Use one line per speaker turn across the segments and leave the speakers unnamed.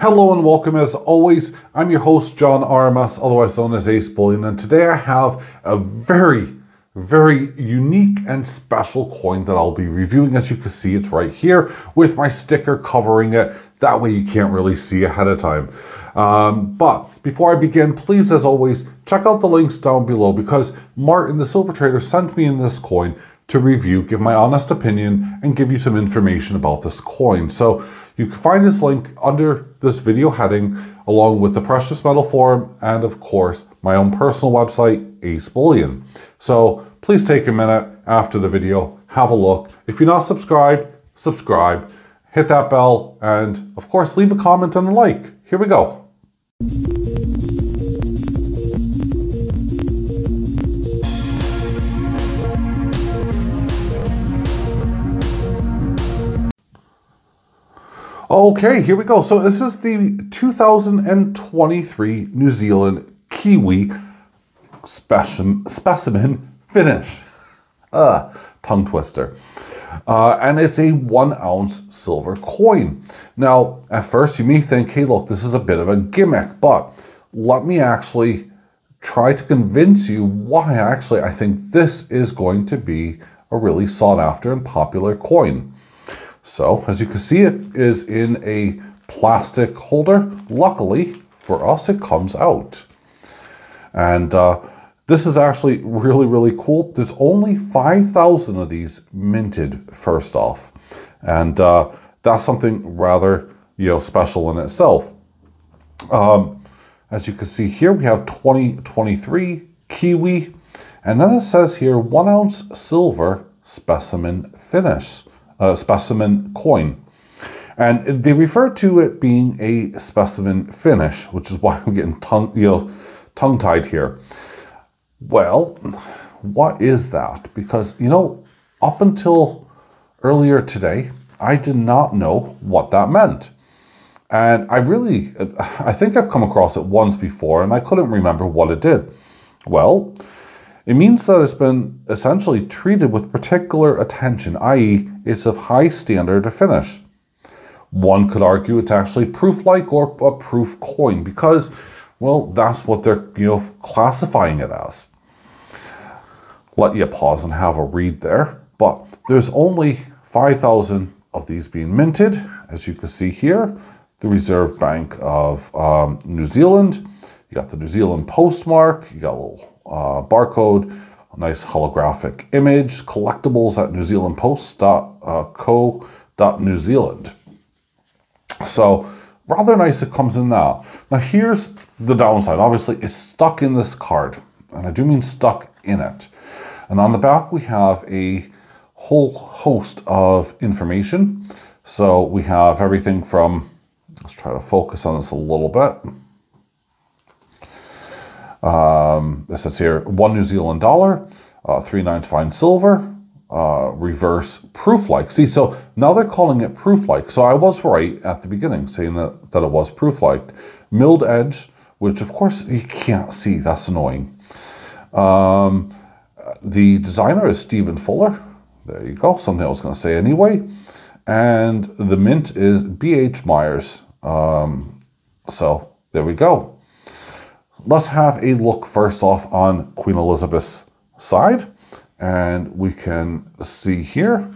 Hello and welcome as always. I'm your host, Jon RMS, otherwise known as Ace Bullion, and today I have a very, very unique and special coin that I'll be reviewing. As you can see, it's right here with my sticker covering it. That way you can't really see ahead of time. Um, but before I begin, please, as always, check out the links down below because Martin, the silver trader, sent me in this coin to review, give my honest opinion, and give you some information about this coin. So you can find this link under this video heading along with the Precious Metal Forum and of course my own personal website, Ace Bullion. So please take a minute after the video, have a look. If you're not subscribed, subscribe, hit that bell, and of course leave a comment and a like. Here we go. Okay, here we go. So this is the 2023 New Zealand Kiwi specimen, specimen finish. Uh, tongue twister. Uh, and it's a one ounce silver coin. Now, at first you may think, hey, look, this is a bit of a gimmick, but let me actually try to convince you why actually I think this is going to be a really sought after and popular coin. So as you can see, it is in a plastic holder. Luckily for us, it comes out. And uh, this is actually really, really cool. There's only 5,000 of these minted first off. And uh, that's something rather, you know, special in itself. Um, as you can see here, we have 2023 Kiwi. And then it says here, one ounce silver specimen finish uh, specimen coin. And they refer to it being a specimen finish, which is why I'm getting tongue, you know, tongue-tied here. Well, what is that? Because, you know, up until earlier today, I did not know what that meant. And I really, I think I've come across it once before and I couldn't remember what it did. Well, it means that it's been essentially treated with particular attention, i.e., it's of high standard of finish. One could argue it's actually proof-like or a proof coin because, well, that's what they're you know classifying it as. Let you pause and have a read there. But there's only 5,000 of these being minted, as you can see here. The Reserve Bank of um, New Zealand. You got the New Zealand postmark. You got a little uh, barcode, a nice holographic image, collectibles at New newzealandpost.co.new uh, Zealand. So rather nice it comes in that. Now here's the downside. Obviously it's stuck in this card and I do mean stuck in it. And on the back we have a whole host of information. So we have everything from, let's try to focus on this a little bit. Um, this says here one New Zealand dollar, uh, three nines fine silver, uh, reverse proof like. See, so now they're calling it proof like. So I was right at the beginning saying that, that it was proof like. Milled edge, which of course you can't see, that's annoying. Um, the designer is Stephen Fuller. There you go, something I was going to say anyway. And the mint is B.H. Mayer's. Um, so there we go let's have a look first off on Queen Elizabeth's side. And we can see here,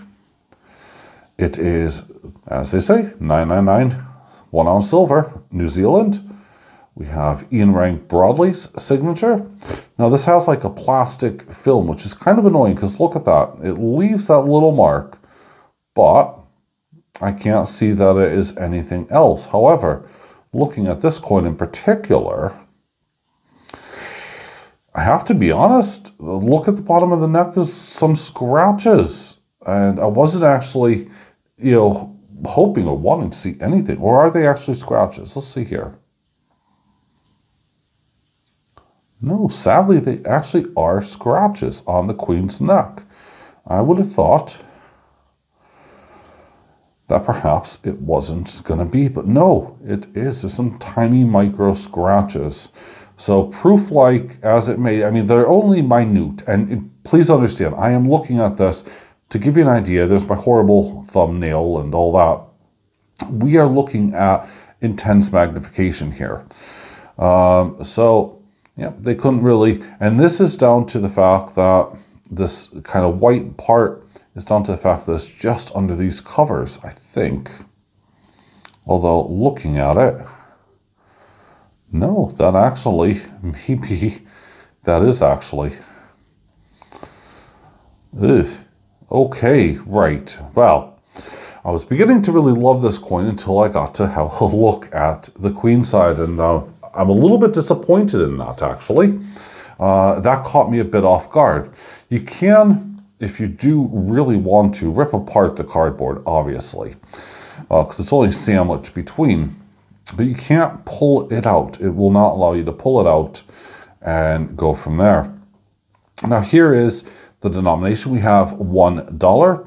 it is, as they say, 999, one ounce silver, New Zealand. We have Ian Rank Broadley's signature. Now this has like a plastic film, which is kind of annoying because look at that. It leaves that little mark, but I can't see that it is anything else. However, looking at this coin in particular, I have to be honest, look at the bottom of the neck, there's some scratches. And I wasn't actually, you know, hoping or wanting to see anything. Or are they actually scratches? Let's see here. No, sadly, they actually are scratches on the queen's neck. I would have thought that perhaps it wasn't going to be, but no, it is. There's some tiny micro scratches. So proof-like as it may, I mean, they're only minute. And please understand, I am looking at this to give you an idea. There's my horrible thumbnail and all that. We are looking at intense magnification here. Um, so, yeah, they couldn't really, and this is down to the fact that this kind of white part is down to the fact that it's just under these covers, I think. Although looking at it, no, that actually, maybe that is actually. Ugh. Okay, right. Well, I was beginning to really love this coin until I got to have a look at the queen side, and uh, I'm a little bit disappointed in that actually. Uh, that caught me a bit off guard. You can, if you do really want to, rip apart the cardboard, obviously, because uh, it's only sandwiched between but you can't pull it out. It will not allow you to pull it out and go from there. Now here is the denomination. We have one dollar,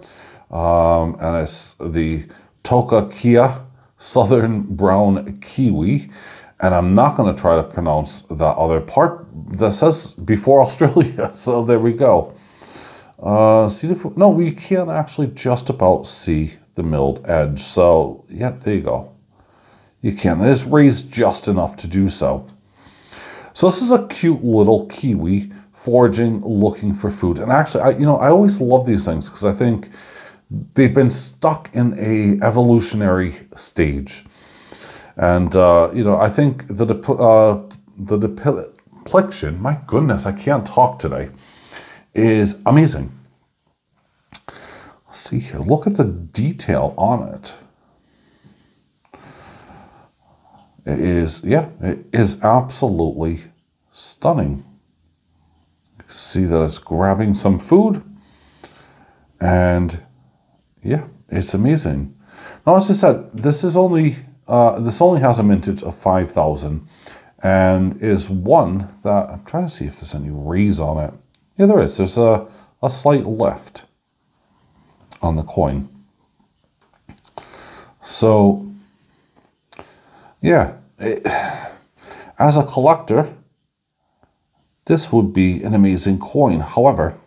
um, and it's the Tokoeka Southern Brown Kiwi. And I'm not going to try to pronounce that other part that says before Australia. So there we go. Uh, see the, no, we can actually just about see the milled edge. So yeah, there you go you can. It is raised just enough to do so. So this is a cute little kiwi foraging, looking for food. And actually, I, you know, I always love these things because I think they've been stuck in a evolutionary stage. And, uh, you know, I think the, uh, the depiction, my goodness, I can't talk today, is amazing. Let's see here, look at the detail on it. It is, yeah, it is absolutely stunning. You can see that it's grabbing some food and yeah, it's amazing. Now, as I said, this is only, uh, this only has a mintage of 5,000 and is one that, I'm trying to see if there's any rays on it. Yeah, there is. There's a, a slight lift on the coin. So yeah, it, as a collector, this would be an amazing coin. However,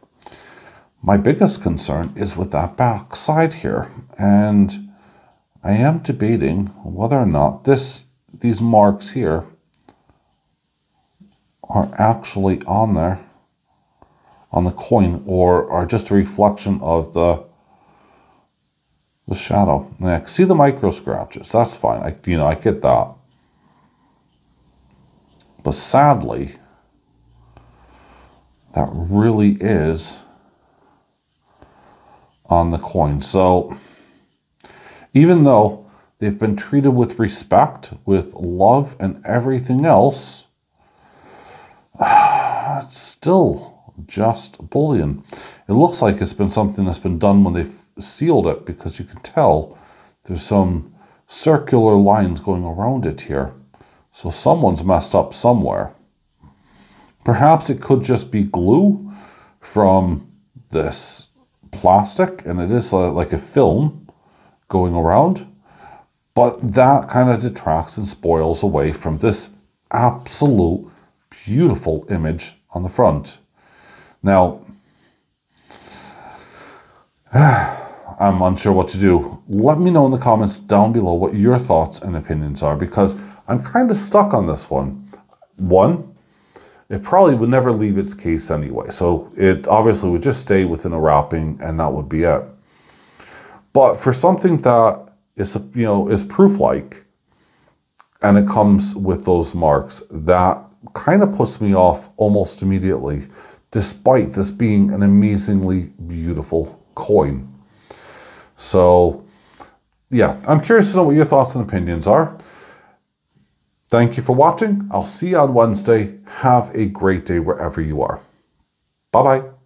my biggest concern is with that back side here. And I am debating whether or not this these marks here are actually on there on the coin or are just a reflection of the the shadow. Yeah, see the micro scratches. That's fine. I, you know, I get that. But sadly, that really is on the coin. So even though they've been treated with respect, with love, and everything else, it's still just bullion. It looks like it's been something that's been done when they've sealed it because you can tell there's some circular lines going around it here. So someone's messed up somewhere. Perhaps it could just be glue from this plastic and it is like a film going around. But that kind of detracts and spoils away from this absolute beautiful image on the front. Now, ah, I'm unsure what to do. Let me know in the comments down below what your thoughts and opinions are because I'm kind of stuck on this one. One, it probably would never leave its case anyway. So it obviously would just stay within a wrapping and that would be it. But for something that is, you know, is proof-like and it comes with those marks, that kind of puts me off almost immediately, despite this being an amazingly beautiful coin. So, yeah, I'm curious to know what your thoughts and opinions are. Thank you for watching. I'll see you on Wednesday. Have a great day wherever you are. Bye bye.